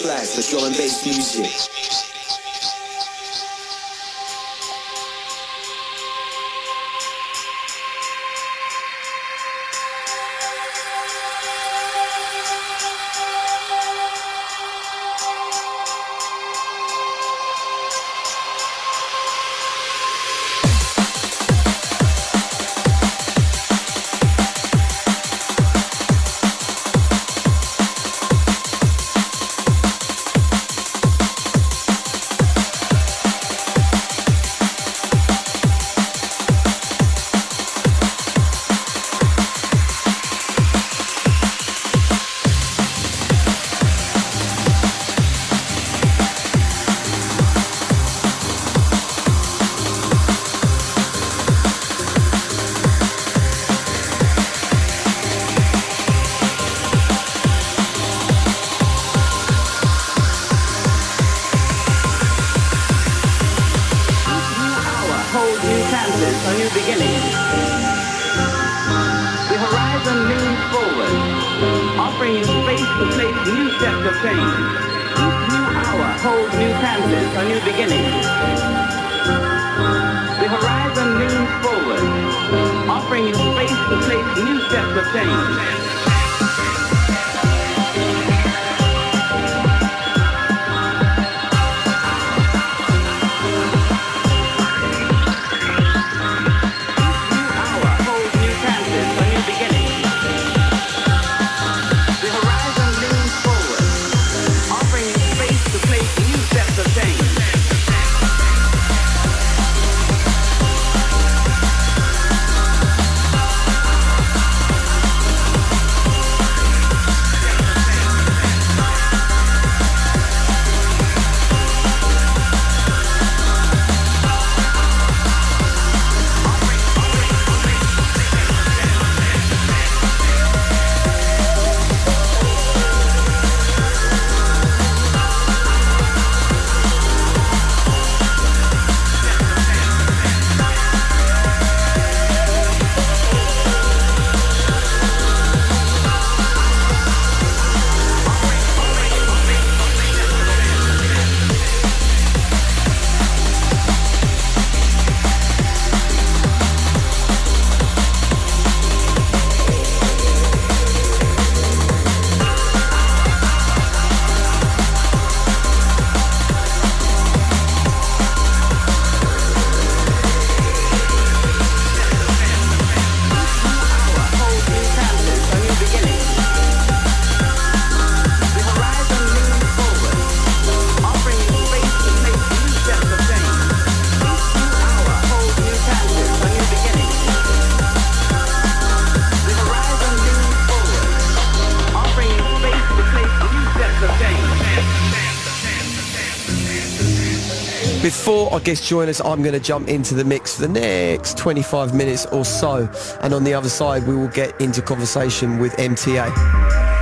flag for drum and bass music. forward, offering you space to place new steps of change. Each new hour holds new chances for new beginnings. The horizon leans forward, offering you space to place new steps of change. Before our guests join us, I'm going to jump into the mix for the next 25 minutes or so. And on the other side, we will get into conversation with MTA.